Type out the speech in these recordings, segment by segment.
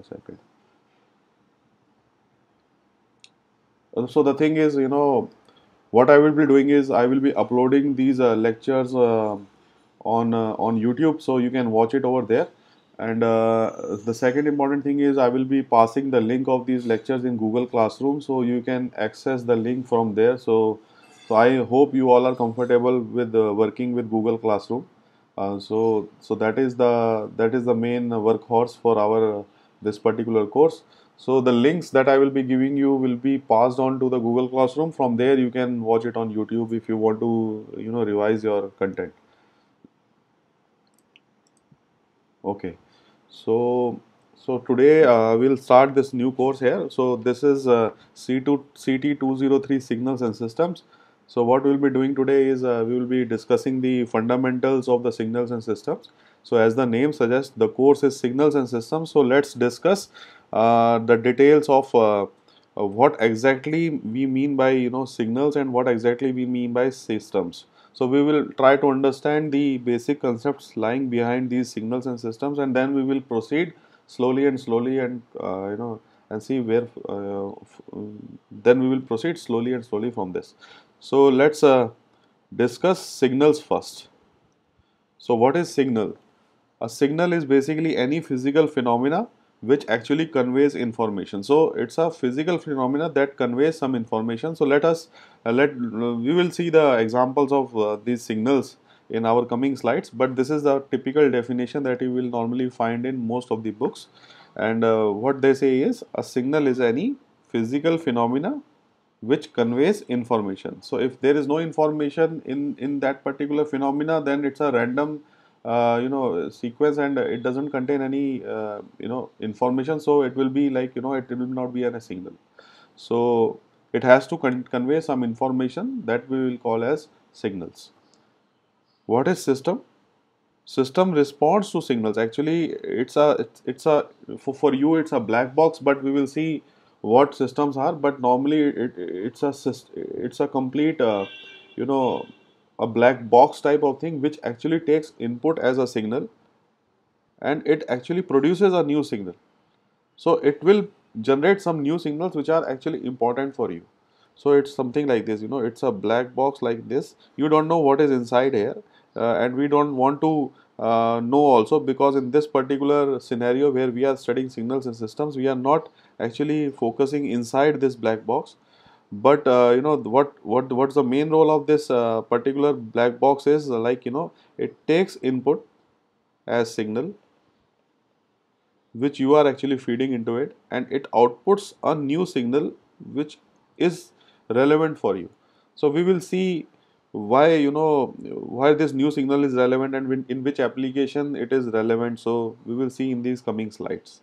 a second. Uh, so the thing is, you know, what I will be doing is I will be uploading these uh, lectures uh, on uh, on YouTube, so you can watch it over there. And uh, the second important thing is I will be passing the link of these lectures in Google Classroom, so you can access the link from there. So, so I hope you all are comfortable with uh, working with Google Classroom. Uh, so, so that is the that is the main workhorse for our this particular course. So the links that I will be giving you will be passed on to the Google Classroom. From there, you can watch it on YouTube if you want to, you know, revise your content. Okay, so so today uh, we'll start this new course here. So this is uh, C2 CT203 signals and systems. So what we'll be doing today is uh, we will be discussing the fundamentals of the signals and systems. So as the name suggests, the course is signals and systems. So let's discuss uh, the details of uh, uh, what exactly we mean by you know signals and what exactly we mean by systems. So we will try to understand the basic concepts lying behind these signals and systems, and then we will proceed slowly and slowly and uh, you know and see where uh, then we will proceed slowly and slowly from this. So let's uh, discuss signals first. So what is signal? A signal is basically any physical phenomena which actually conveys information. So it's a physical phenomena that conveys some information. So let us uh, let uh, we will see the examples of uh, these signals in our coming slides. But this is the typical definition that you will normally find in most of the books. And uh, what they say is a signal is any physical phenomena which conveys information. So if there is no information in in that particular phenomena, then it's a random you know sequence and it doesn't contain any uh, you know information. So it will be like you know it will not be a signal. So it has to con convey some information that we will call as signals. What is system? System responds to signals. Actually it's a it's, it's a for, for you it's a black box but we will see what systems are. But normally it, it's a it's a complete uh, you know a black box type of thing which actually takes input as a signal and it actually produces a new signal. So it will generate some new signals which are actually important for you. So it's something like this, you know, it's a black box like this. You don't know what is inside here uh, and we don't want to uh, know also because in this particular scenario where we are studying signals and systems, we are not actually focusing inside this black box but uh, you know what what what's the main role of this uh, particular black box is uh, like you know it takes input as signal which you are actually feeding into it and it outputs a new signal which is relevant for you. So we will see why you know why this new signal is relevant and in which application it is relevant. So we will see in these coming slides.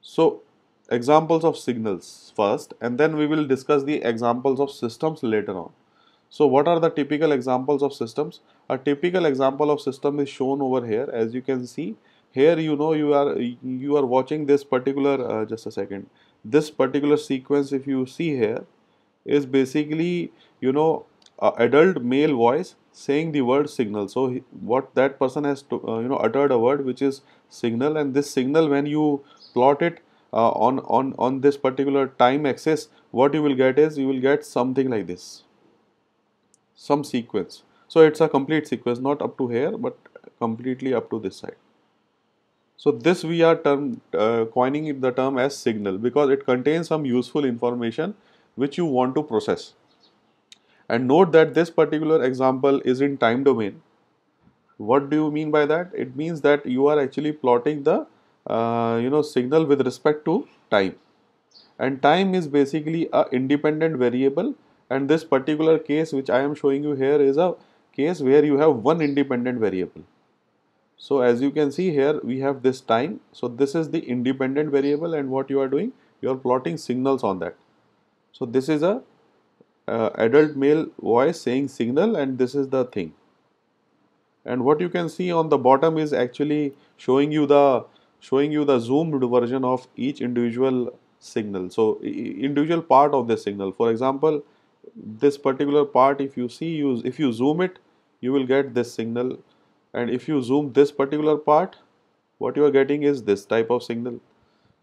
So examples of signals first and then we will discuss the examples of systems later on. So what are the typical examples of systems? A typical example of system is shown over here as you can see here you know you are you are watching this particular uh, just a second this particular sequence if you see here is basically you know adult male voice saying the word signal so he, what that person has to uh, you know uttered a word which is signal and this signal when you plot it uh, on, on, on this particular time axis, what you will get is you will get something like this, some sequence. So it's a complete sequence, not up to here, but completely up to this side. So this we are term, uh, coining the term as signal because it contains some useful information which you want to process. And note that this particular example is in time domain. What do you mean by that? It means that you are actually plotting the uh, you know signal with respect to time and time is basically a independent variable and this particular case which I am showing you here is a case where you have one independent variable. So as you can see here we have this time. So this is the independent variable and what you are doing you are plotting signals on that. So this is a uh, adult male voice saying signal and this is the thing. And what you can see on the bottom is actually showing you the showing you the zoomed version of each individual signal. So individual part of the signal. For example, this particular part if you see you if you zoom it you will get this signal and if you zoom this particular part what you are getting is this type of signal.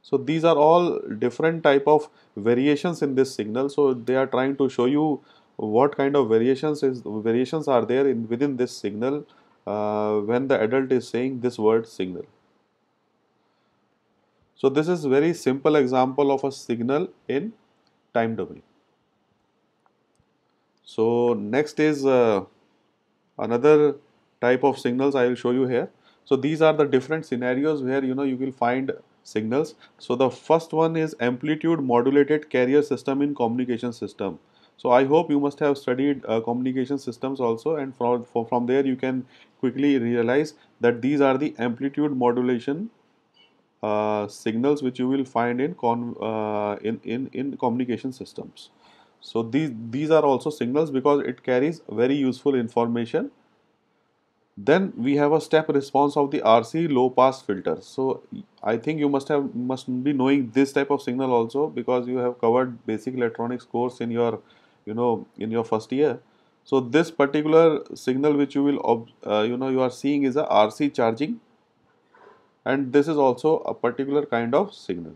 So these are all different type of variations in this signal. So they are trying to show you what kind of variations is variations are there in within this signal uh, when the adult is saying this word signal. So this is very simple example of a signal in time domain. So next is uh, another type of signals I will show you here. So these are the different scenarios where you know you will find signals. So the first one is amplitude modulated carrier system in communication system. So I hope you must have studied uh, communication systems also and from, from there you can quickly realize that these are the amplitude modulation uh, signals which you will find in, con, uh, in, in, in communication systems. So these, these are also signals because it carries very useful information. Then we have a step response of the RC low pass filter. So I think you must have must be knowing this type of signal also because you have covered basic electronics course in your you know in your first year. So this particular signal which you will uh, you know you are seeing is a RC charging and this is also a particular kind of signal.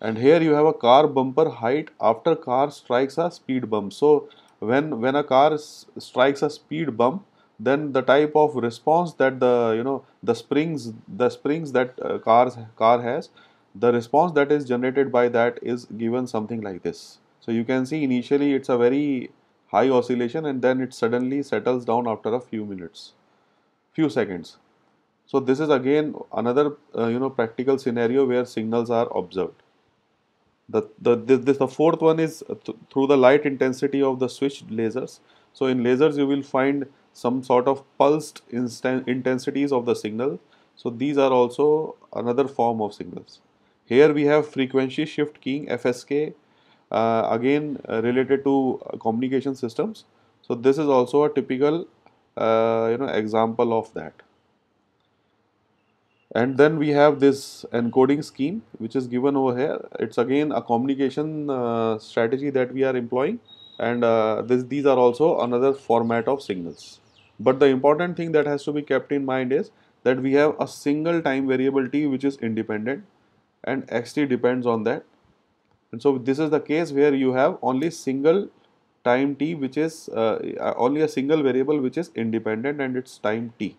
And here you have a car bumper height after car strikes a speed bump. So when when a car strikes a speed bump then the type of response that the you know the springs the springs that uh, cars car has the response that is generated by that is given something like this. So you can see initially it's a very high oscillation and then it suddenly settles down after a few minutes few seconds so this is again another uh, you know practical scenario where signals are observed. The, the, the, the fourth one is th through the light intensity of the switched lasers. So in lasers you will find some sort of pulsed intensities of the signal. So these are also another form of signals. Here we have frequency shift keying FSK uh, again uh, related to uh, communication systems. So this is also a typical uh, you know example of that and then we have this encoding scheme which is given over here. It's again a communication uh, strategy that we are employing. And uh, this, these are also another format of signals. But the important thing that has to be kept in mind is that we have a single time variable t which is independent. And xt depends on that. And so this is the case where you have only single time t which is uh, only a single variable which is independent and its time t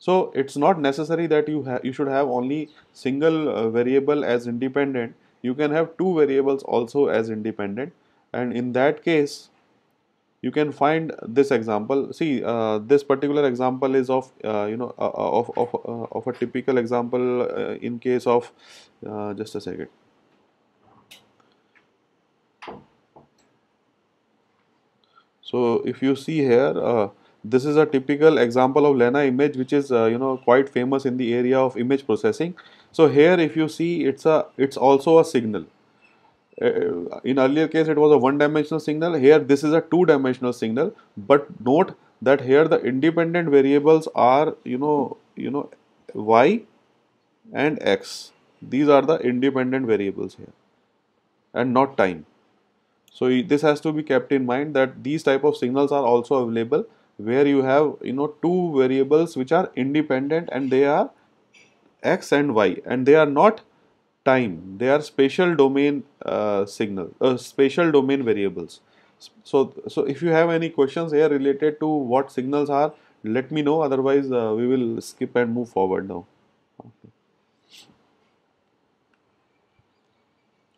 so it's not necessary that you you should have only single uh, variable as independent. You can have two variables also as independent, and in that case, you can find this example. See, uh, this particular example is of uh, you know uh, uh, of of uh, of a typical example in case of just a second. So if you see here this is a typical example of Lena image which is uh, you know quite famous in the area of image processing. So here if you see it's a it's also a signal. Uh, in earlier case it was a one dimensional signal. Here this is a two dimensional signal. But note that here the independent variables are you know you know y and x. These are the independent variables here. And not time. So this has to be kept in mind that these type of signals are also available where you have you know two variables which are independent and they are x and y. And they are not time. They are spatial domain uh, signal uh, spatial domain variables. So so if you have any questions here related to what signals are let me know. Otherwise uh, we will skip and move forward now. Okay.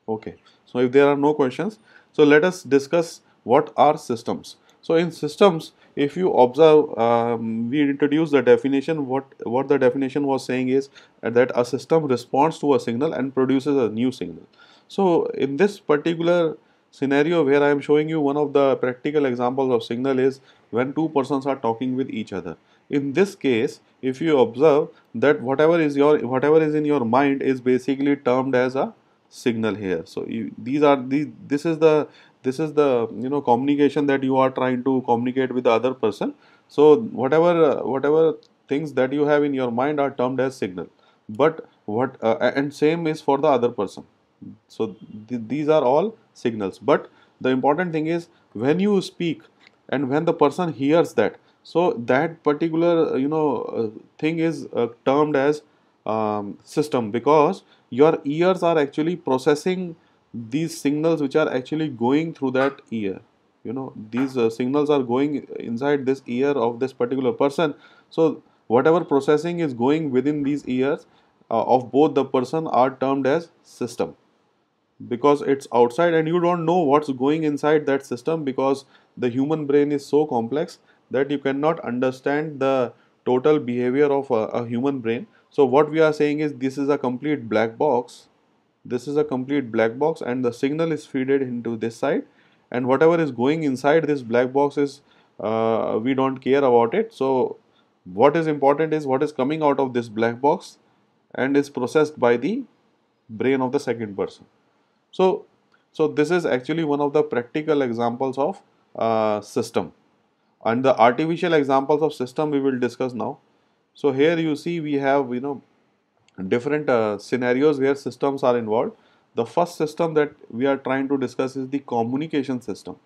okay. So if there are no questions so let us discuss what are systems so in systems, if you observe, um, we introduced the definition. What what the definition was saying is that a system responds to a signal and produces a new signal. So in this particular scenario where I am showing you one of the practical examples of signal is when two persons are talking with each other. In this case, if you observe that whatever is your whatever is in your mind is basically termed as a signal here. So you, these are these this is the this is the you know communication that you are trying to communicate with the other person. So whatever uh, whatever things that you have in your mind are termed as signal. But what uh, and same is for the other person. So th these are all signals. But the important thing is when you speak and when the person hears that. So that particular uh, you know uh, thing is uh, termed as um, system because your ears are actually processing these signals which are actually going through that ear you know these uh, signals are going inside this ear of this particular person. So whatever processing is going within these ears uh, of both the person are termed as system. Because it's outside and you don't know what's going inside that system because the human brain is so complex that you cannot understand the total behavior of a, a human brain. So what we are saying is this is a complete black box this is a complete black box and the signal is fed into this side. And whatever is going inside this black box is uh, we don't care about it. So what is important is what is coming out of this black box and is processed by the brain of the second person. So so this is actually one of the practical examples of uh, system. And the artificial examples of system we will discuss now. So here you see we have you know different uh, scenarios where systems are involved. The first system that we are trying to discuss is the communication system.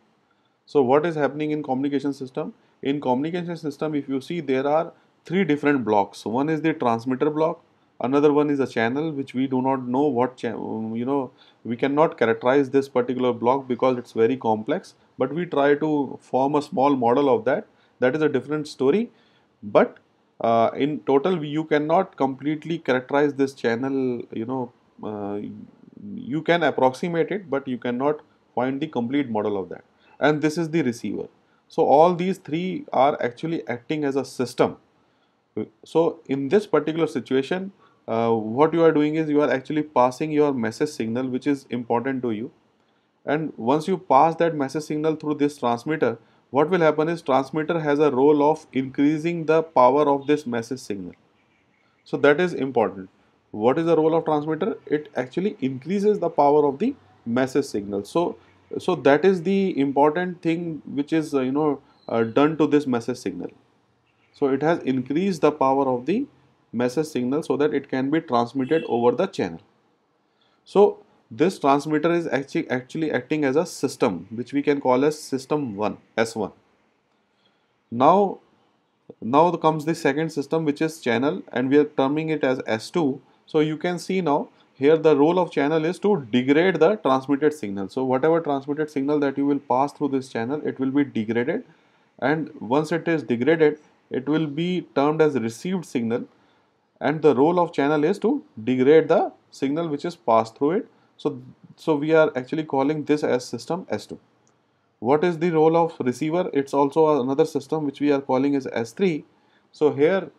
So what is happening in communication system? In communication system, if you see there are three different blocks. One is the transmitter block, another one is a channel which we do not know what you know we cannot characterize this particular block because it's very complex but we try to form a small model of that that is a different story but uh, in total you cannot completely characterize this channel you know uh, you can approximate it but you cannot find the complete model of that. And this is the receiver. So all these three are actually acting as a system. So in this particular situation uh, what you are doing is you are actually passing your message signal which is important to you. And once you pass that message signal through this transmitter what will happen is transmitter has a role of increasing the power of this message signal. So that is important. What is the role of transmitter? It actually increases the power of the message signal. So so that is the important thing which is uh, you know uh, done to this message signal. So it has increased the power of the message signal so that it can be transmitted over the channel. So this transmitter is actually actually acting as a system which we can call as system 1 s1 now now comes the second system which is channel and we are terming it as s2 so you can see now here the role of channel is to degrade the transmitted signal. So whatever transmitted signal that you will pass through this channel it will be degraded. And once it is degraded it will be termed as received signal. And the role of channel is to degrade the signal which is passed through it so, so we are actually calling this as system S2. What is the role of receiver? It's also another system which we are calling as S3. So here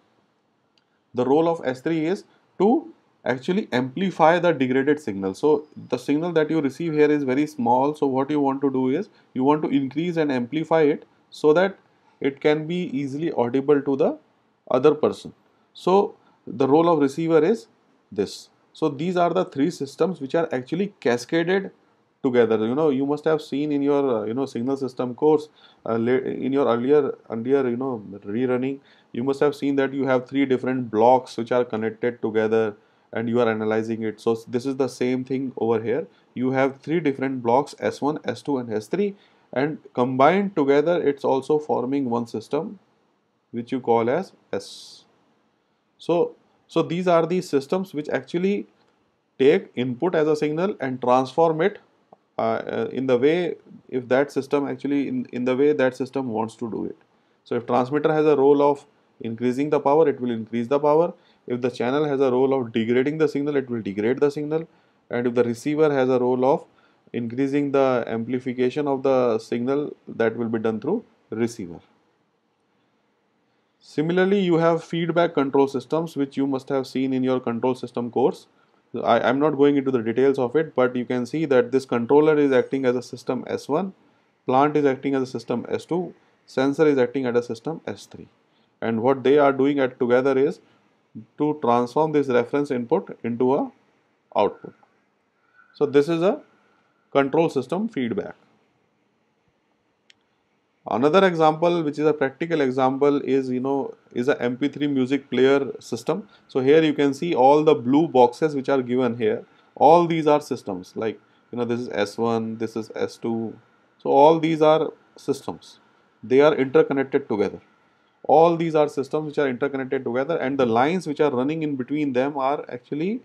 the role of S3 is to actually amplify the degraded signal. So the signal that you receive here is very small. So what you want to do is you want to increase and amplify it so that it can be easily audible to the other person. So the role of receiver is this. So these are the three systems which are actually cascaded together. You know, you must have seen in your uh, you know signal system course uh, in your earlier earlier you know rerunning. You must have seen that you have three different blocks which are connected together and you are analyzing it. So this is the same thing over here. You have three different blocks S1, S2 and S3 and combined together it's also forming one system which you call as S. So so these are the systems which actually take input as a signal and transform it uh, uh, in the way if that system actually in, in the way that system wants to do it. So if transmitter has a role of increasing the power, it will increase the power. If the channel has a role of degrading the signal, it will degrade the signal. And if the receiver has a role of increasing the amplification of the signal, that will be done through receiver. Similarly, you have feedback control systems which you must have seen in your control system course. I am not going into the details of it, but you can see that this controller is acting as a system S1, plant is acting as a system S2, sensor is acting as a system S3. And what they are doing at together is to transform this reference input into a output. So this is a control system feedback. Another example which is a practical example is you know is a MP3 music player system. So here you can see all the blue boxes which are given here. All these are systems like you know this is S1, this is S2. So all these are systems. They are interconnected together. all these are systems which are interconnected together and the lines which are running in between them are actually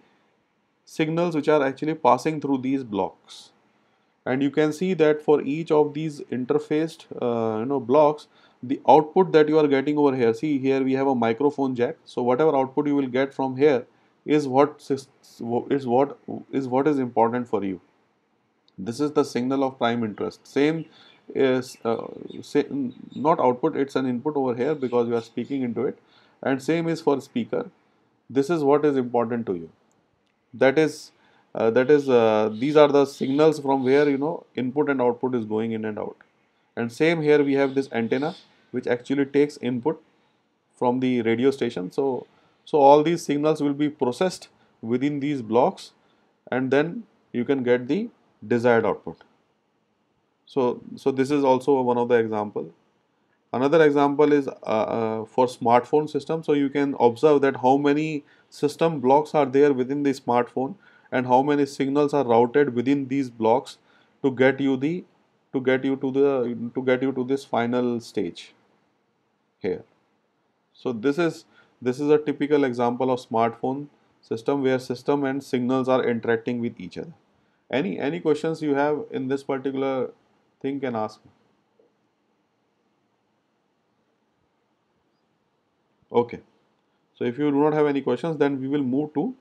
signals which are actually passing through these blocks and you can see that for each of these interfaced uh, you know blocks the output that you are getting over here see here we have a microphone jack. So whatever output you will get from here is what is what is what is important for you. This is the signal of prime interest. Same is uh, say, not output it's an input over here because you are speaking into it. And same is for speaker. This is what is important to you. That is uh, that is uh, these are the signals from where you know input and output is going in and out and same here we have this antenna which actually takes input from the radio station so so all these signals will be processed within these blocks and then you can get the desired output so, so this is also one of the example. Another example is uh, uh, for smartphone system. So you can observe that how many system blocks are there within the smartphone and how many signals are routed within these blocks to get you the to get you to the to get you to this final stage here. So this is this is a typical example of smartphone system where system and signals are interacting with each other. Any any questions you have in this particular thing can ask. Okay. So if you do not have any questions, then we will move to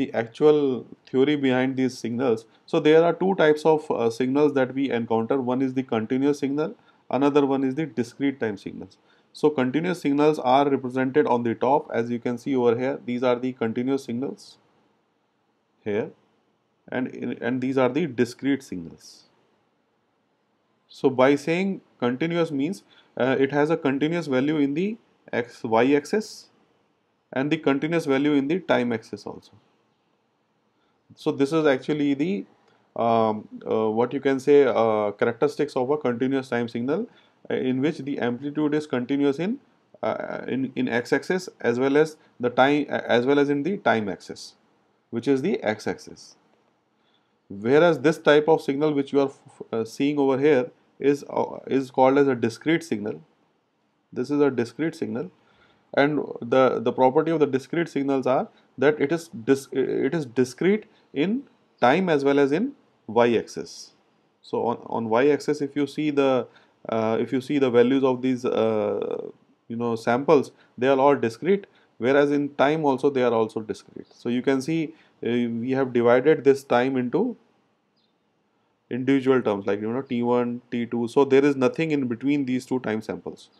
the actual theory behind these signals. So there are two types of uh, signals that we encounter. One is the continuous signal, another one is the discrete time signals. So continuous signals are represented on the top as you can see over here. These are the continuous signals here and, and these are the discrete signals. So by saying continuous means uh, it has a continuous value in the x y axis and the continuous value in the time axis also. So this is actually the um, uh, what you can say uh, characteristics of a continuous time signal uh, in which the amplitude is continuous in uh, in in x axis as well as the time as well as in the time axis which is the x axis. Whereas this type of signal which you are uh, seeing over here is uh, is called as a discrete signal. This is a discrete signal. And the the property of the discrete signals are that it is dis, it is discrete in time as well as in y axis so on on y axis if you see the uh, if you see the values of these uh, you know samples they are all discrete whereas in time also they are also discrete. So you can see uh, we have divided this time into individual terms like you know t1 t2 so there is nothing in between these two time samples.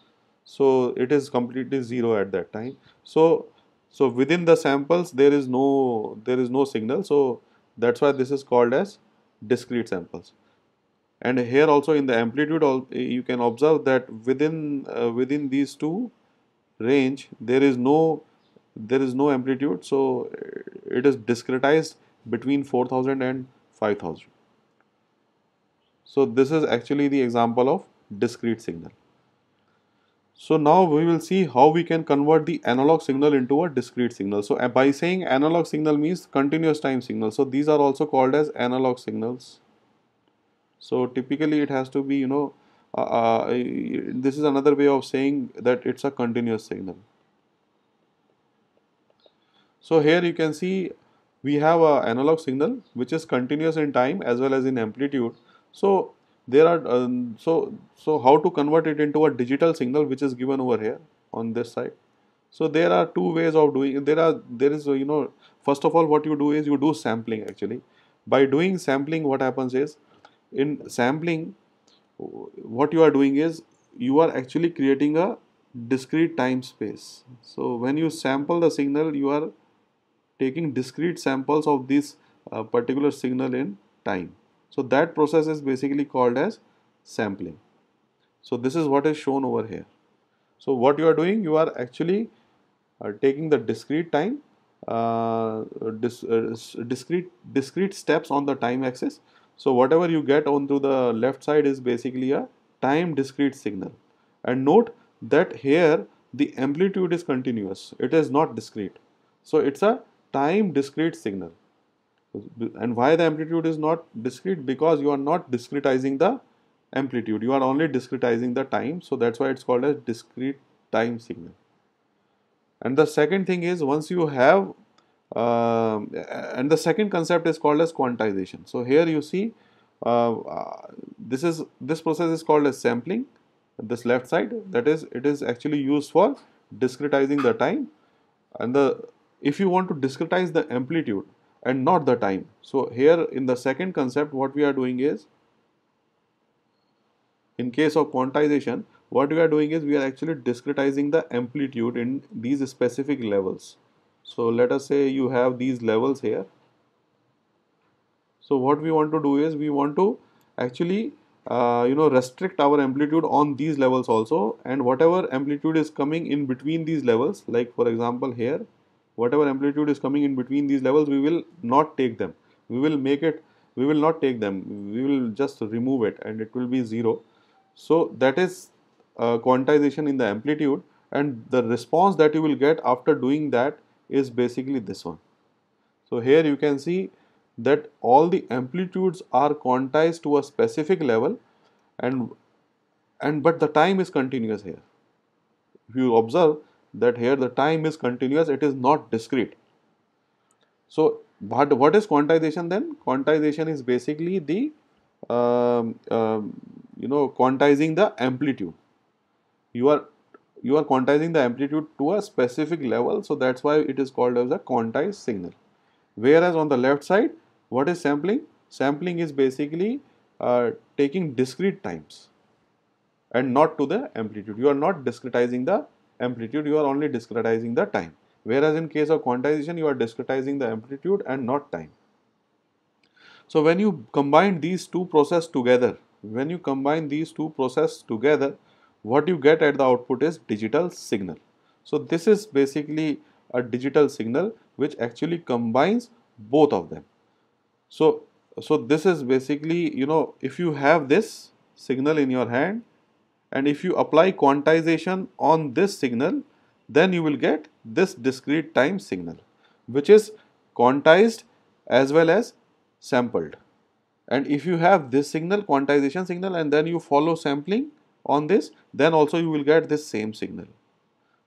So it is completely zero at that time. So so within the samples there is no there is no signal. So that's why this is called as discrete samples. And here also in the amplitude you can observe that within uh, within these two range there is no there is no amplitude. So it is discretized between 4000 and 5000 so this is actually the example of discrete signal. So now we will see how we can convert the analog signal into a discrete signal. So by saying analog signal means continuous time signal. So these are also called as analog signals. So typically it has to be, you know, uh, uh, this is another way of saying that it's a continuous signal. So here you can see we have a analog signal which is continuous in time as well as in amplitude so there are um, so so how to convert it into a digital signal which is given over here on this side. So there are two ways of doing. There are there is you know first of all what you do is you do sampling actually. By doing sampling, what happens is in sampling, what you are doing is you are actually creating a discrete time space. So when you sample the signal, you are taking discrete samples of this uh, particular signal in time. So that process is basically called as sampling. So this is what is shown over here. So what you are doing, you are actually uh, taking the discrete time, uh, dis, uh, discrete discrete steps on the time axis. So whatever you get onto the left side is basically a time discrete signal. And note that here the amplitude is continuous. It is not discrete. So it's a time discrete signal and why the amplitude is not discrete because you are not discretizing the amplitude you are only discretizing the time so that's why it's called as discrete time signal. And the second thing is once you have, uh, and the second concept is called as quantization. So here you see, uh, this is this process is called as sampling. This left side, that is, it is actually used for discretizing the time, and the if you want to discretize the amplitude and not the time. So here in the second concept, what we are doing is, in case of quantization, what we are doing is we are actually discretizing the amplitude in these specific levels. So let us say you have these levels here. So what we want to do is we want to actually uh, you know restrict our amplitude on these levels also and whatever amplitude is coming in between these levels like for example here whatever amplitude is coming in between these levels we will not take them. We will make it we will not take them. We will just remove it and it will be zero. So that is uh, quantization in the amplitude and the response that you will get after doing that is basically this one. So here you can see that all the amplitudes are quantized to a specific level and and but the time is continuous here. If you observe that here the time is continuous, it is not discrete. So, but what is quantization then? Quantization is basically the um, um, you know quantizing the amplitude. You are you are quantizing the amplitude to a specific level, so that's why it is called as a quantized signal. Whereas on the left side, what is sampling? Sampling is basically uh, taking discrete times and not to the amplitude. You are not discretizing the amplitude you are only discretizing the time whereas in case of quantization you are discretizing the amplitude and not time. So when you combine these two processes together when you combine these two processes together what you get at the output is digital signal. So this is basically a digital signal which actually combines both of them. So so this is basically you know if you have this signal in your hand and if you apply quantization on this signal then you will get this discrete time signal which is quantized as well as sampled. And if you have this signal quantization signal and then you follow sampling on this then also you will get this same signal.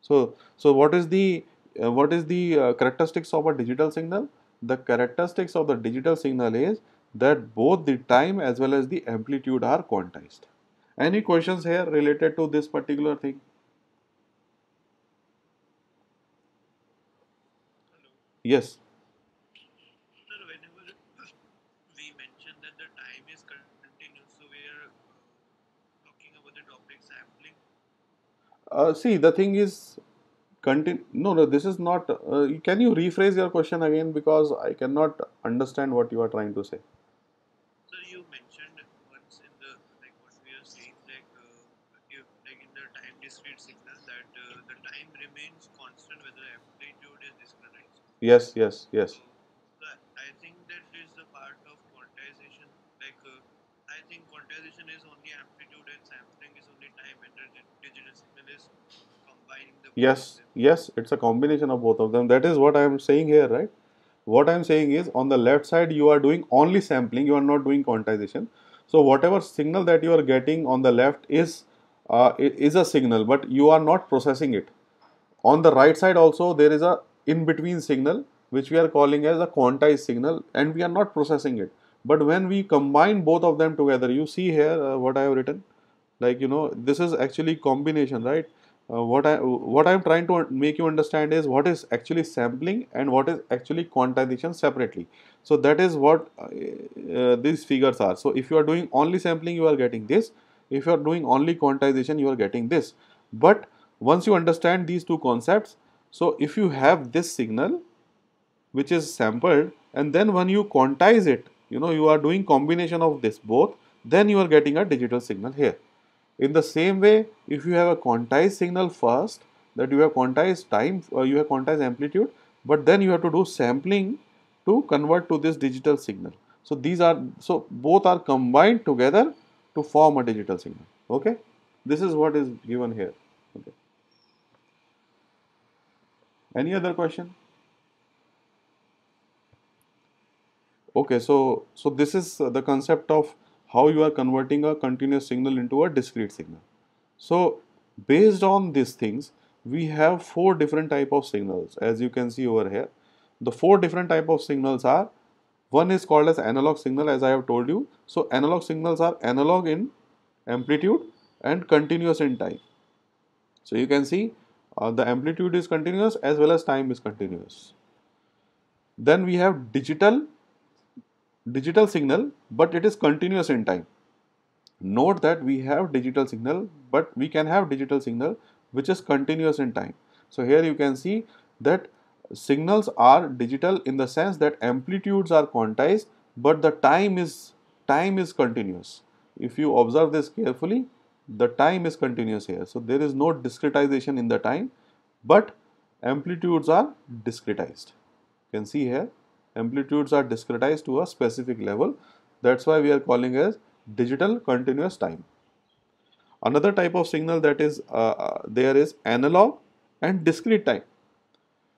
So so what is the uh, what is the uh, characteristics of a digital signal? The characteristics of the digital signal is that both the time as well as the amplitude are quantized any questions here related to this particular thing? Yes. Sir, whenever we mention that the time is continuous, so we are talking about the topic sampling. Uh, see, the thing is, continue. No, no, this is not. Uh, can you rephrase your question again because I cannot understand what you are trying to say. Yes, yes, yes. I think that is the part of quantization. Like, uh, I think quantization is only amplitude and sampling is only time, and the digital signal is combining the. Yes, yes, it's a combination of both of them. That is what I am saying here, right? What I am saying is on the left side you are doing only sampling, you are not doing quantization. So whatever signal that you are getting on the left is uh, is a signal, but you are not processing it. On the right side also there is a in between signal which we are calling as a quantized signal and we are not processing it. But when we combine both of them together, you see here uh, what I have written, like you know, this is actually combination, right? Uh, what I what I am trying to make you understand is what is actually sampling and what is actually quantization separately. So that is what uh, uh these figures are. So if you are doing only sampling, you are getting this. If you are doing only quantization, you are getting this. But once you understand these two concepts, so if you have this signal which is sampled and then when you quantize it, you know you are doing combination of this both, then you are getting a digital signal here. In the same way, if you have a quantized signal first, that you have quantized time, uh, you have quantized amplitude, but then you have to do sampling to convert to this digital signal. So these are so both are combined together to form a digital signal. Okay, this is what is given here. Okay. Any other question? Okay, so so this is uh, the concept of how you are converting a continuous signal into a discrete signal. So based on these things we have four different type of signals as you can see over here the four different type of signals are one is called as analog signal as i have told you so analog signals are analog in amplitude and continuous in time so you can see uh, the amplitude is continuous as well as time is continuous. Then we have digital digital signal but it is continuous in time. Note that we have digital signal but we can have digital signal which is continuous in time. So here you can see that signals are digital in the sense that amplitudes are quantized but the time is time is continuous. If you observe this carefully the time is continuous here so there is no discretization in the time but amplitudes are discretized you can see here amplitudes are discretized to a specific level that's why we are calling as digital continuous time. Another type of signal that is uh, uh, there is analog and discrete time.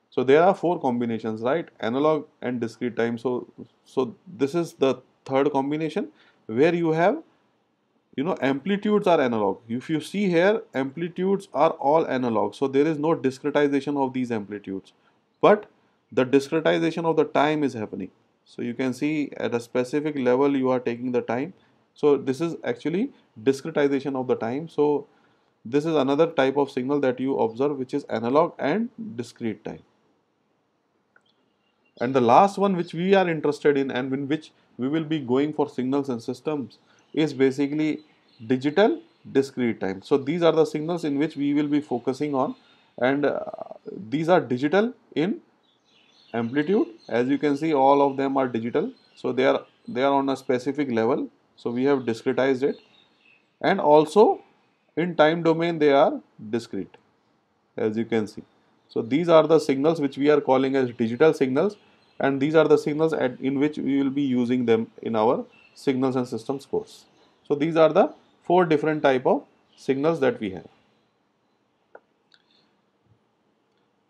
So there are four combinations, right? Analog and discrete time. So so this is the third combination where you have you know amplitudes are analog. If you see here, amplitudes are all analog. So there is no discretization of these amplitudes, but the discretization of the time is happening. So you can see at a specific level you are taking the time so this is actually discretization of the time. So this is another type of signal that you observe which is analog and discrete time. And the last one which we are interested in and in which we will be going for signals and systems is basically digital discrete time. So these are the signals in which we will be focusing on and uh, these are digital in amplitude. As you can see all of them are digital. So they are they are on a specific level. So we have discretized it. And also in time domain they are discrete as you can see. So these are the signals which we are calling as digital signals. And these are the signals at, in which we will be using them in our signals and systems course. So these are the four different type of signals that we have.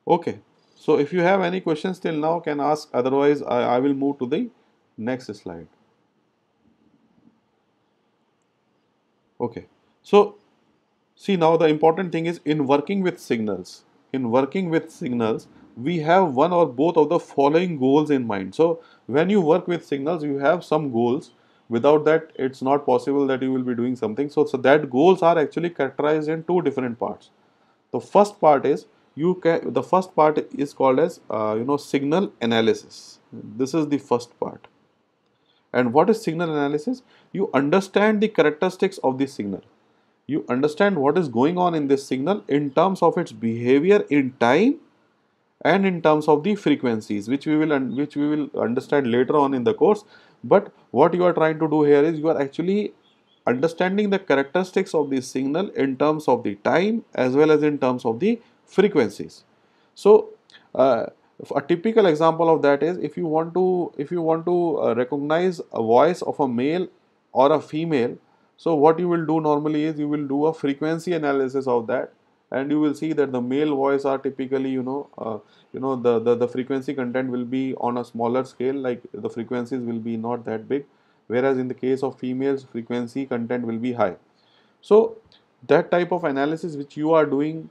Okay, so if you have any questions till now can ask otherwise I, I will move to the next slide. Okay. So, see now the important thing is in working with signals, in working with signals, we have one or both of the following goals in mind. So, when you work with signals, you have some goals. Without that, it's not possible that you will be doing something. So, so that goals are actually characterized in two different parts. The first part is you can the first part is called as uh, you know signal analysis. This is the first part and what is signal analysis? You understand the characteristics of the signal. You understand what is going on in this signal in terms of its behavior in time and in terms of the frequencies which we will which we will understand later on in the course but what you are trying to do here is you are actually understanding the characteristics of the signal in terms of the time as well as in terms of the frequencies. So uh, a typical example of that is if you want to if you want to uh, recognize a voice of a male or a female so what you will do normally is you will do a frequency analysis of that and you will see that the male voice are typically you know uh, you know the, the the frequency content will be on a smaller scale like the frequencies will be not that big whereas in the case of females frequency content will be high so that type of analysis which you are doing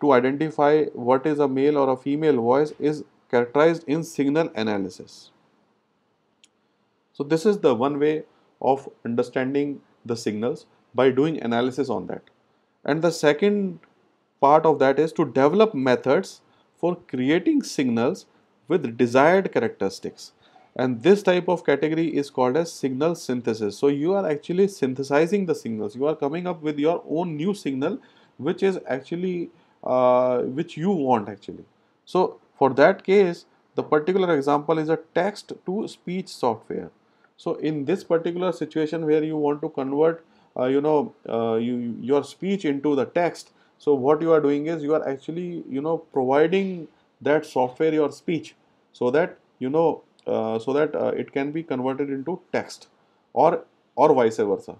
to identify what is a male or a female voice is characterized in signal analysis. So this is the one way of understanding the signals by doing analysis on that. And the second part of that is to develop methods for creating signals with desired characteristics. And this type of category is called as signal synthesis. So you are actually synthesizing the signals. You are coming up with your own new signal, which is actually uh, which you want actually. So for that case, the particular example is a text to speech software. So in this particular situation where you want to convert, uh, you know, uh, you, your speech into the text. So what you are doing is you are actually, you know, providing that software your speech so that, you know, uh, so that uh, it can be converted into text or or vice versa.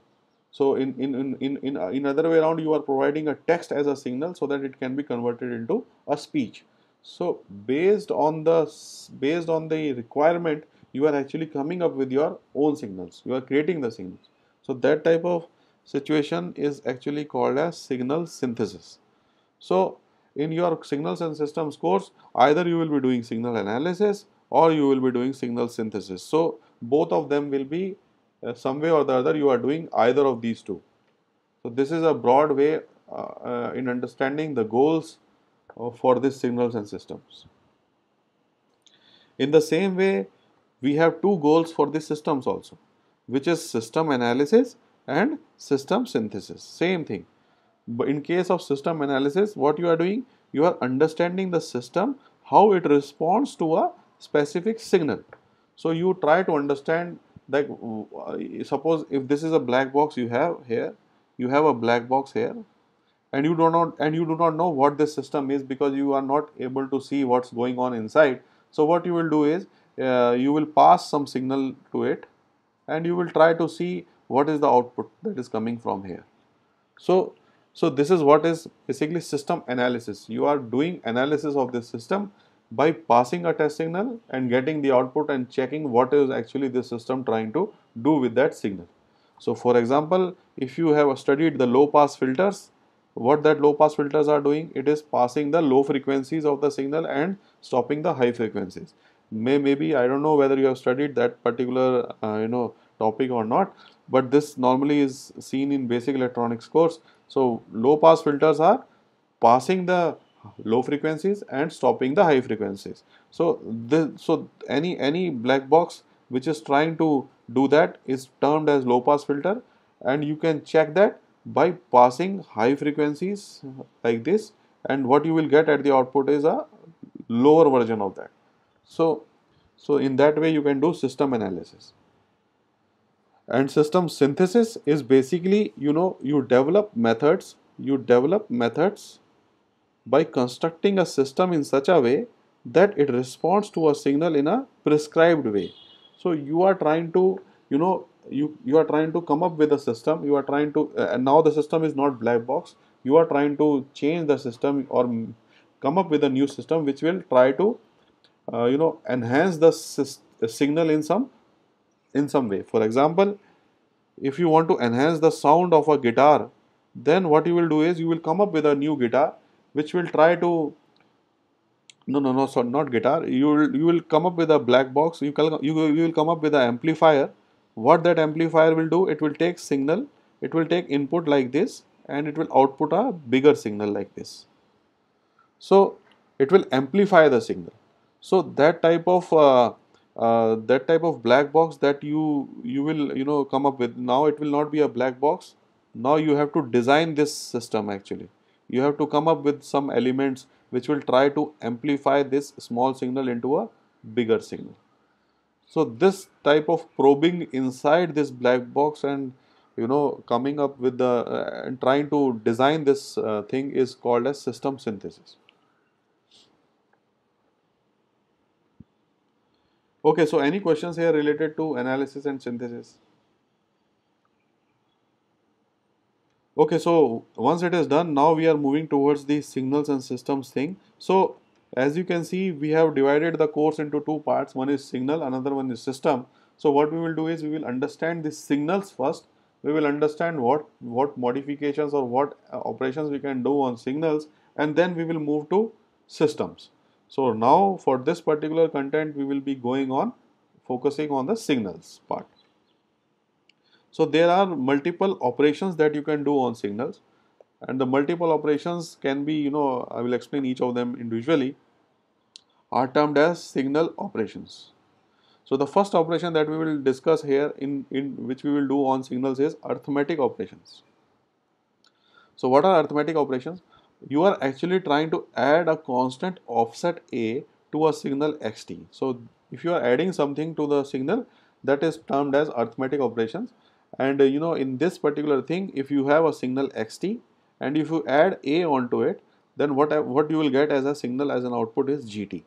So in, in, in, in, in, uh, in other way around, you are providing a text as a signal so that it can be converted into a speech. So based on the based on the requirement, you are actually coming up with your own signals. You are creating the signals. So that type of situation is actually called as signal synthesis. So, in your signals and systems course, either you will be doing signal analysis or you will be doing signal synthesis. So, both of them will be uh, some way or the other you are doing either of these two. So, this is a broad way uh, uh, in understanding the goals uh, for these signals and systems. In the same way, we have two goals for these systems also, which is system analysis and system synthesis. Same thing. But in case of system analysis, what you are doing? You are understanding the system, how it responds to a specific signal. So you try to understand like uh, suppose if this is a black box you have here, you have a black box here, and you do not and you do not know what this system is because you are not able to see what's going on inside. So what you will do is uh, you will pass some signal to it, and you will try to see what is the output that is coming from here. So so this is what is basically system analysis. You are doing analysis of this system by passing a test signal and getting the output and checking what is actually the system trying to do with that signal. So for example, if you have studied the low pass filters, what that low pass filters are doing, it is passing the low frequencies of the signal and stopping the high frequencies. May maybe I don't know whether you have studied that particular uh, you know topic or not, but this normally is seen in basic electronics course. So low pass filters are passing the low frequencies and stopping the high frequencies. So the so any any black box which is trying to do that is termed as low pass filter and you can check that by passing high frequencies like this and what you will get at the output is a lower version of that. So so in that way you can do system analysis and system synthesis is basically you know you develop methods you develop methods by constructing a system in such a way that it responds to a signal in a prescribed way. So you are trying to you know you you are trying to come up with a system you are trying to uh, and now the system is not black box. You are trying to change the system or come up with a new system which will try to uh, you know enhance the signal in some in some way. For example, if you want to enhance the sound of a guitar, then what you will do is you will come up with a new guitar which will try to no no no so not guitar. You will you will come up with a black box. You can you, you will come up with an amplifier. What that amplifier will do it will take signal. It will take input like this and it will output a bigger signal like this. So it will amplify the signal. So that type of uh, uh, that type of black box that you you will you know come up with. Now it will not be a black box. Now you have to design this system actually. You have to come up with some elements which will try to amplify this small signal into a bigger signal. So this type of probing inside this black box and you know coming up with the uh, and trying to design this uh, thing is called as system synthesis Okay, so any questions here related to analysis and synthesis? Okay, so once it is done, now we are moving towards the signals and systems thing. So as you can see, we have divided the course into two parts. One is signal, another one is system. So what we will do is we will understand the signals first. We will understand what, what modifications or what operations we can do on signals and then we will move to systems. So now for this particular content we will be going on focusing on the signals part. So there are multiple operations that you can do on signals and the multiple operations can be you know I will explain each of them individually are termed as signal operations. So the first operation that we will discuss here in, in which we will do on signals is arithmetic operations. So what are arithmetic operations? You are actually trying to add a constant offset a to a signal xt. So if you are adding something to the signal that is termed as arithmetic operations and uh, you know in this particular thing if you have a signal xt and if you add a onto it then what, what you will get as a signal as an output is gt.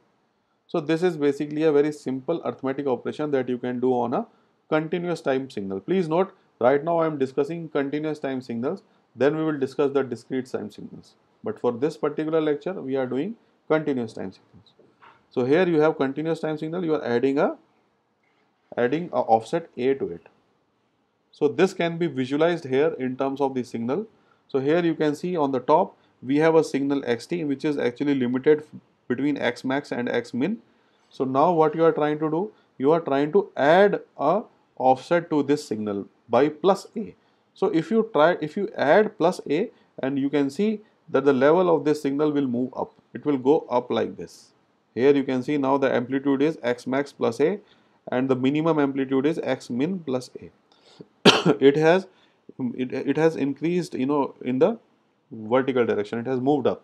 So this is basically a very simple arithmetic operation that you can do on a continuous time signal. Please note right now I am discussing continuous time signals then we will discuss the discrete time signals. But for this particular lecture, we are doing continuous time signals. So here you have continuous time signal, you are adding a adding a offset A to it. So this can be visualized here in terms of the signal. So here you can see on the top we have a signal xt which is actually limited between x max and x min. So now what you are trying to do, you are trying to add a offset to this signal by plus a. So if you try, if you add plus a and you can see that the level of this signal will move up, it will go up like this. Here you can see now the amplitude is x max plus a and the minimum amplitude is x min plus a. it has it, it has increased you know in the vertical direction. It has moved up.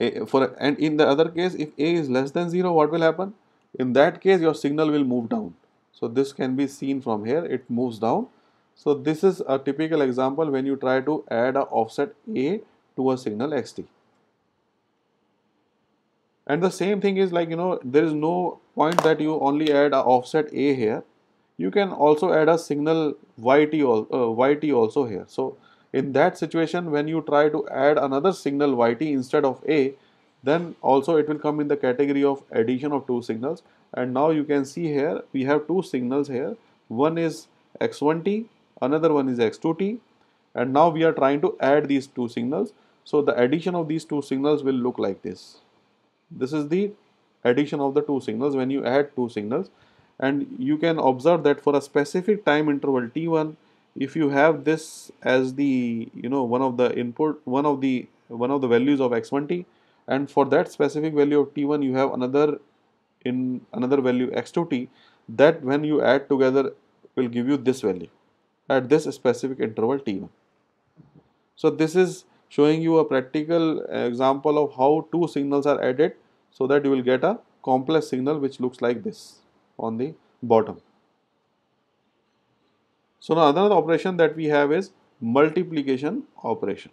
A, for and in the other case if a is less than 0 what will happen? In that case your signal will move down. So this can be seen from here. It moves down so this is a typical example when you try to add a offset a to a signal xt and the same thing is like you know there is no point that you only add a offset a here. You can also add a signal yt, uh, yt also here. So in that situation when you try to add another signal yt instead of a then also it will come in the category of addition of two signals. And now you can see here we have two signals here. One is x1t another one is x2t and now we are trying to add these two signals. So the addition of these two signals will look like this. This is the addition of the two signals when you add two signals. And you can observe that for a specific time interval t1 if you have this as the you know one of the input one of the one of the values of x1t and for that specific value of t1 you have another in another value x2t that when you add together will give you this value at this specific interval t1 so this is showing you a practical example of how two signals are added so that you will get a complex signal which looks like this on the bottom. So now another operation that we have is multiplication operation.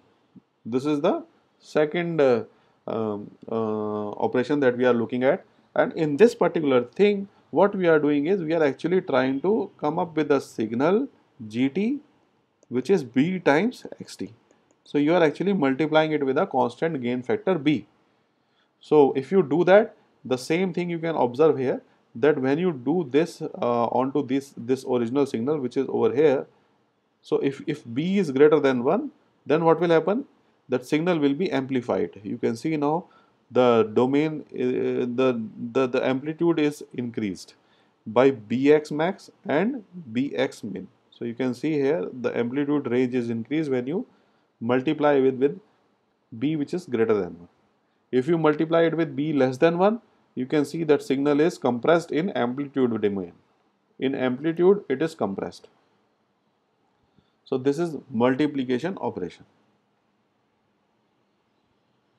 This is the second uh, um, uh, operation that we are looking at. And in this particular thing what we are doing is we are actually trying to come up with a signal gt which is b times xt. So you are actually multiplying it with a constant gain factor b. So if you do that the same thing you can observe here that when you do this uh, onto this this original signal which is over here so if if b is greater than 1 then what will happen that signal will be amplified you can see now the domain uh, the, the the amplitude is increased by bx max and bx min so you can see here the amplitude range is increased when you multiply with with b which is greater than 1 if you multiply it with b less than 1 you can see that signal is compressed in amplitude domain. In amplitude, it is compressed. So this is multiplication operation.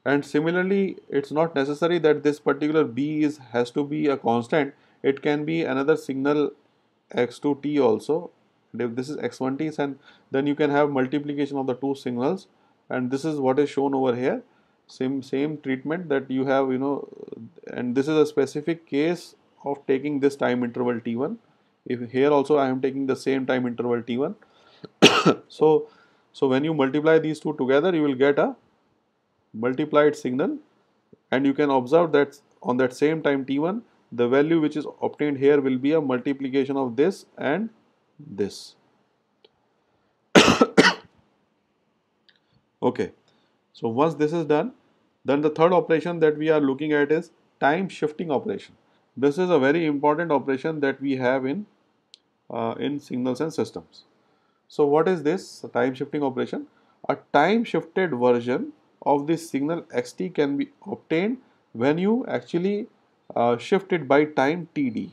And similarly, it's not necessary that this particular B is has to be a constant. It can be another signal x2t also. This is x1t, and then you can have multiplication of the two signals. And this is what is shown over here. Same same treatment that you have you know and this is a specific case of taking this time interval t1 if here also I am taking the same time interval t1 so so when you multiply these two together you will get a multiplied signal. And you can observe that on that same time t1 the value which is obtained here will be a multiplication of this and this okay so once this is done, then the third operation that we are looking at is time shifting operation. This is a very important operation that we have in, uh, in signals and systems. So what is this time shifting operation? A time shifted version of this signal xt can be obtained when you actually uh, shift it by time td.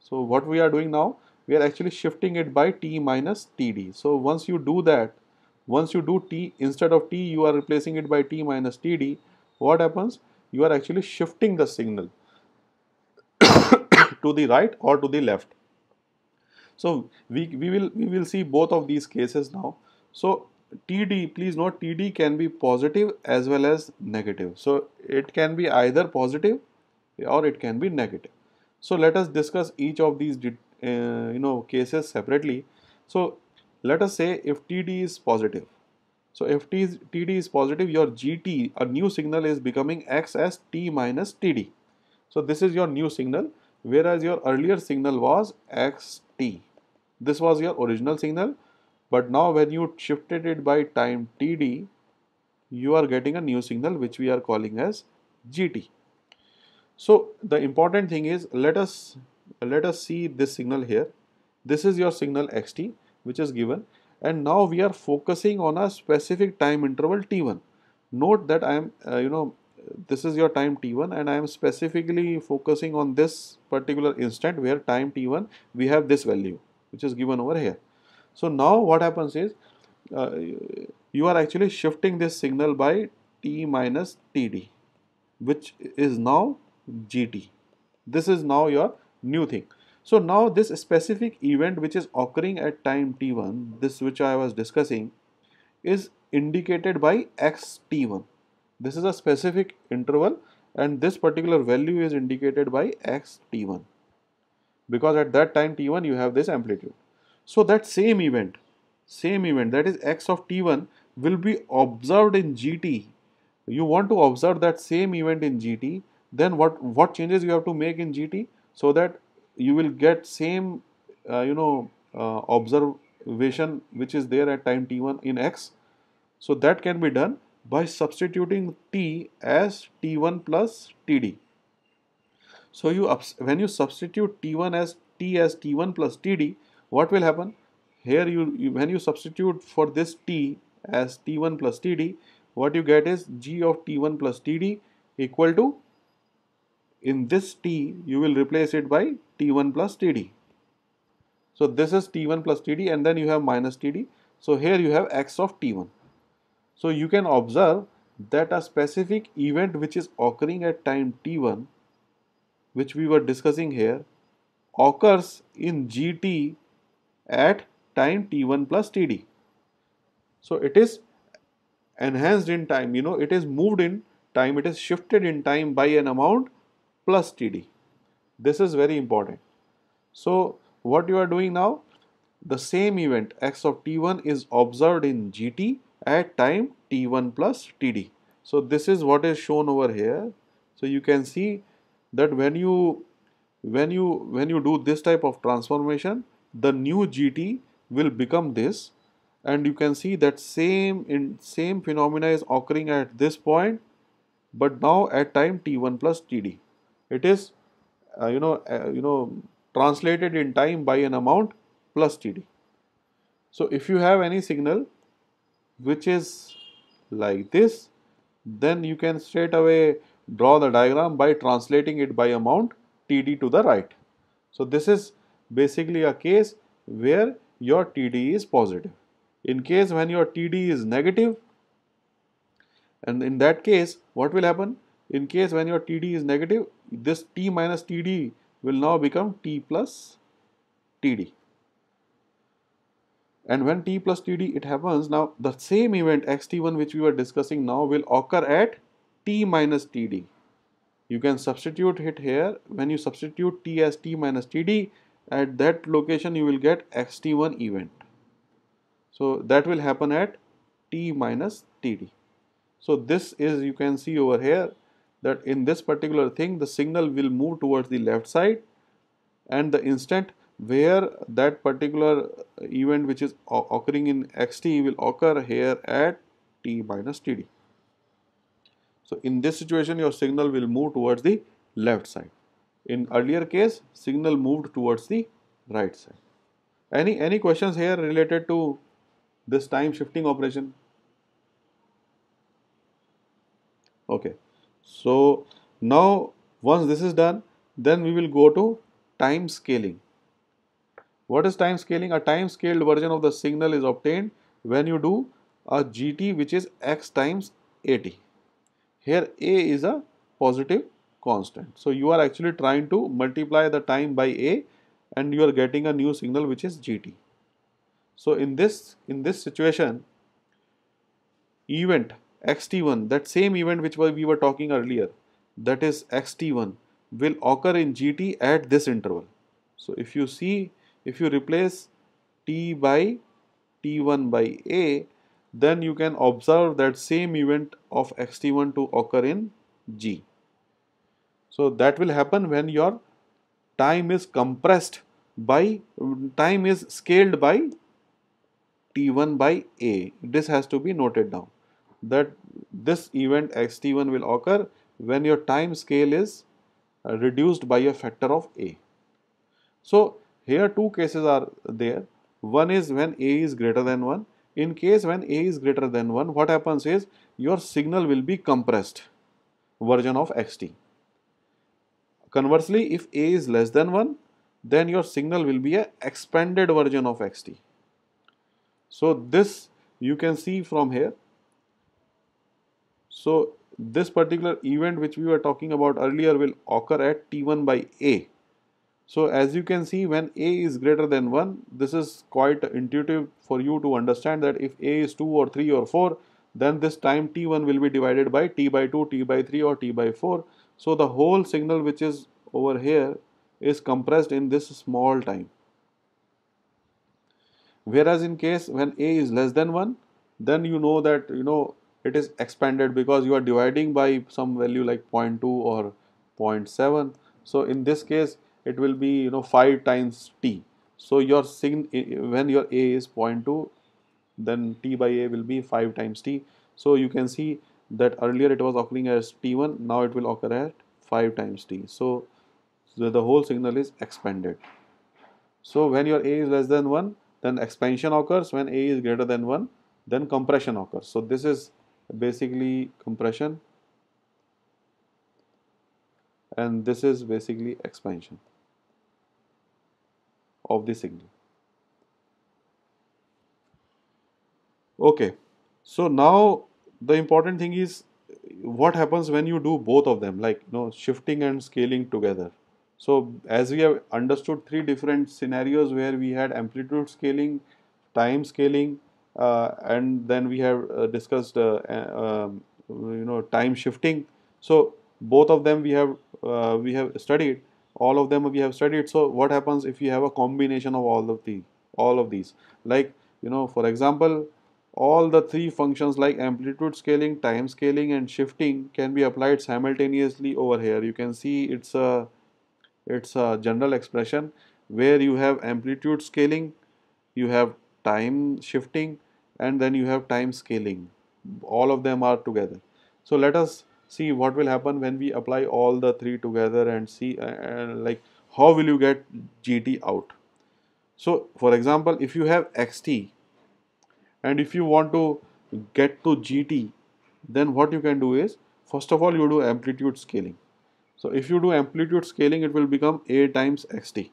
So what we are doing now, we are actually shifting it by t minus td. So once you do that, once you do t instead of t you are replacing it by t minus td what happens? You are actually shifting the signal to the right or to the left. So we, we will we will see both of these cases now. So td please note td can be positive as well as negative. So it can be either positive or it can be negative. So let us discuss each of these Uh, you know cases separately so let us say if TD is positive. So if T is, TD is positive, your GT, a new signal is becoming X as T minus TD. So this is your new signal, whereas your earlier signal was XT. this was your original signal but now when you shifted it by time td you are getting a new signal which we are calling as gt so the important thing is let us let us see this signal here. This is your signal xt which is given. And now we are focusing on a specific time interval t1 note that i am uh, you know this is your time t1 and i am specifically focusing on this particular instant where time t1 we have this value which is given over here. So now what happens is uh, you are actually shifting this signal by t minus td which is now gt this is now your new thing so now this specific event which is occurring at time t1, this which I was discussing, is indicated by xt1. This is a specific interval and this particular value is indicated by xt1 because at that time t1 you have this amplitude. So that same event, same event that is x of t1 will be observed in gt. You want to observe that same event in gt, then what, what changes you have to make in gt so that you will get same uh, you know uh, observation which is there at time t1 in x. So that can be done by substituting t as t1 plus td so you when you substitute t1 as t as t1 plus td what will happen? Here you, you when you substitute for this t as t1 plus td what you get is g of t1 plus td equal to in this t you will replace it by t1 plus td. So this is t1 plus td and then you have minus td. So here you have x of t1. So you can observe that a specific event which is occurring at time t1 which we were discussing here occurs in gt at time t1 plus td. So it is enhanced in time, you know, it is moved in time, it is shifted in time by an amount plus TD. This is very important. So what you are doing now, the same event x of t1 is observed in gt at time t1 plus td. So this is what is shown over here. So you can see that when you when you when you do this type of transformation, the new gt will become this and you can see that same in same phenomena is occurring at this point but now at time t1 plus td it is uh, you know uh, you know translated in time by an amount plus td so if you have any signal which is like this then you can straight away draw the diagram by translating it by amount td to the right. So this is basically a case where your td is positive. In case when your td is negative and in that case what will happen in case when your TD is negative, this T minus TD will now become T plus TD. And when T plus TD it happens, now the same event XT1 which we were discussing now will occur at T minus TD. You can substitute it here. When you substitute T as T minus TD, at that location you will get XT1 event. So that will happen at T minus TD. So this is you can see over here that in this particular thing the signal will move towards the left side and the instant where that particular event which is occurring in xt will occur here at t minus td. So in this situation your signal will move towards the left side. In earlier case signal moved towards the right side. Any any questions here related to this time shifting operation? Okay. So now once this is done, then we will go to time scaling. What is time scaling? A time scaled version of the signal is obtained when you do a GT which is x times AT. Here A is a positive constant. So you are actually trying to multiply the time by A and you are getting a new signal which is GT. So in this in this situation event xt1 that same event which we were talking earlier that is xt1 will occur in gt at this interval. So if you see if you replace t by t1 by a then you can observe that same event of xt1 to occur in g. So that will happen when your time is compressed by time is scaled by t1 by a. This has to be noted down that this event xt1 will occur when your time scale is uh, reduced by a factor of a. So here two cases are there. One is when a is greater than 1 in case when a is greater than 1 what happens is your signal will be compressed version of xt conversely if a is less than 1 then your signal will be a expanded version of xt so this you can see from here. So this particular event which we were talking about earlier will occur at T1 by A. So as you can see when A is greater than 1 this is quite intuitive for you to understand that if A is 2 or 3 or 4 then this time T1 will be divided by T by 2, T by 3 or T by 4. So the whole signal which is over here is compressed in this small time. Whereas in case when a is less than 1, then you know that you know it is expanded because you are dividing by some value like 0.2 or 0.7. So in this case it will be you know 5 times t. So your sign when your a is 0.2 then t by a will be 5 times t. So you can see that earlier it was occurring as t1 now it will occur at 5 times t. So, so the whole signal is expanded. So when your a is less than 1 then expansion occurs when a is greater than 1 then compression occurs so this is basically compression. And this is basically expansion of the signal. Okay. So now the important thing is what happens when you do both of them like you know shifting and scaling together. So as we have understood three different scenarios where we had amplitude scaling, time scaling, and then we have uh, discussed uh, um, you know time shifting. So both of them we have uh, we have studied. All of them we have studied. So what happens if you have a combination of all of the all of these? Like you know, for example, all the three functions like amplitude scaling, time scaling, and shifting can be applied simultaneously over here. You can see it's a it's a general expression where you have amplitude scaling you have time shifting and then you have time scaling. All of them are together. So let us see what will happen when we apply all the three together and see uh, like how will you get gt out. So for example if you have xt and if you want to get to gt then what you can do is first of all you do amplitude scaling. So if you do amplitude scaling, it will become A times xt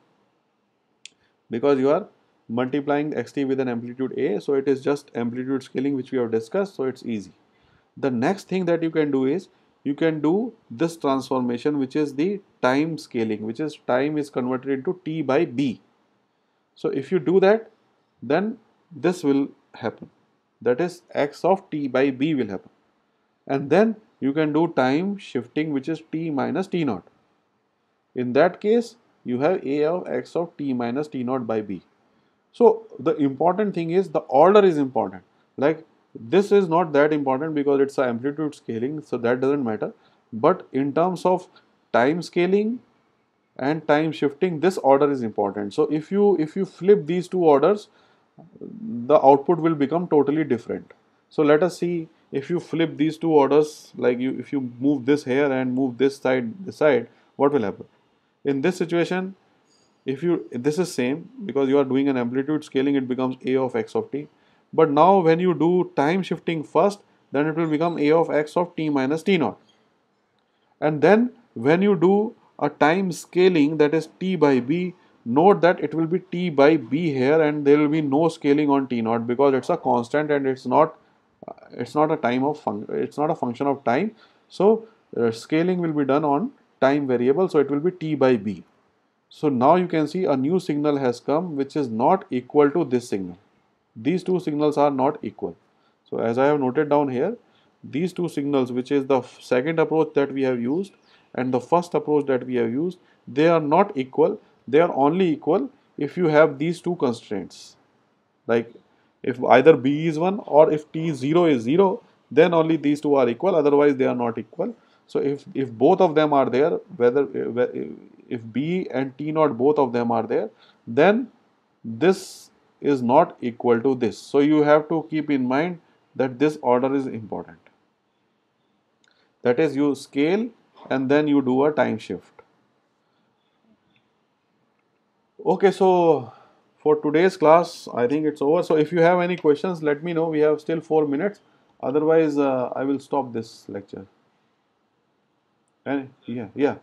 because you are multiplying xt with an amplitude A. So it is just amplitude scaling which we have discussed. So it's easy. The next thing that you can do is you can do this transformation which is the time scaling which is time is converted into t by b. So if you do that then this will happen that is x of t by b will happen and then you can do time shifting which is t minus t naught. In that case, you have a of x of t minus t naught by b. So the important thing is the order is important. Like this is not that important because it's a amplitude scaling, so that doesn't matter. But in terms of time scaling and time shifting, this order is important. So if you if you flip these two orders, the output will become totally different. So let us see if you flip these two orders like you if you move this here and move this side this side what will happen in this situation if you this is same because you are doing an amplitude scaling it becomes a of x of t. But now when you do time shifting first then it will become a of x of t minus t naught. And then when you do a time scaling that is t by b note that it will be t by b here and there will be no scaling on t naught because it's a constant and it's not it's not a time of fun it's not a function of time. So uh, scaling will be done on time variable so it will be t by b so now you can see a new signal has come which is not equal to this signal. These two signals are not equal. So as i have noted down here these two signals which is the second approach that we have used and the first approach that we have used they are not equal. They are only equal if you have these two constraints. Like if either b is 1 or if t 0 is 0 then only these two are equal. Otherwise they are not equal. So if if both of them are there whether if B and T naught both of them are there, then this is not equal to this. So you have to keep in mind that this order is important. That is, you scale and then you do a time shift. Okay, so for today's class, I think it's over. So if you have any questions, let me know. We have still four minutes. Otherwise, uh, I will stop this lecture. And yeah, yeah,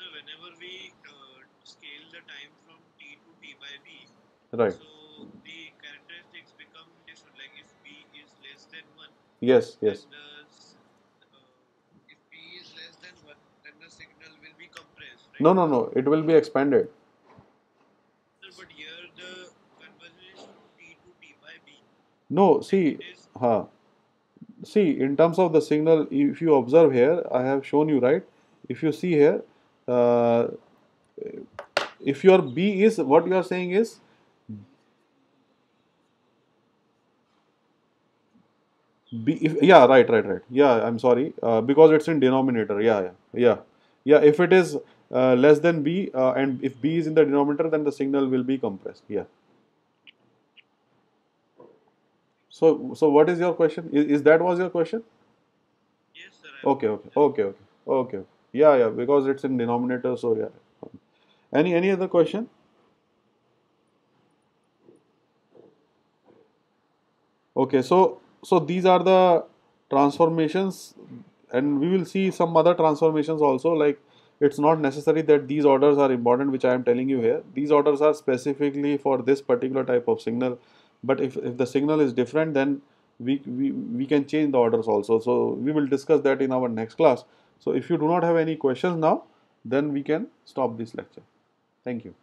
So whenever we uh, scale the time from t to t by b, right. so the characteristics become different. Like if b is less than one, Yes, yes. the uh, if b is less than one, then the signal will be compressed, right? No, no, no. It will be expanded. Sir, but here the conversion is from t to t by b. No, see, huh. See, in terms of the signal, if you observe here, I have shown you, right? If you see here, uh, if your B is, what you are saying is, B, if, yeah, right, right, right. Yeah, I'm sorry, uh, because it's in denominator. Yeah, yeah, yeah. Yeah, if it is uh, less than B, uh, and if B is in the denominator, then the signal will be compressed. Yeah. So, so what is your question? Is, is that was your question? yes, sir. Okay, okay, okay, okay, okay. okay. Yeah, yeah, because it's in denominator, so yeah. Any any other question? Okay, so so these are the transformations, and we will see some other transformations also. Like it's not necessary that these orders are important, which I am telling you here. These orders are specifically for this particular type of signal. But if, if the signal is different, then we, we we can change the orders also. So we will discuss that in our next class. So if you do not have any questions now, then we can stop this lecture. Thank you.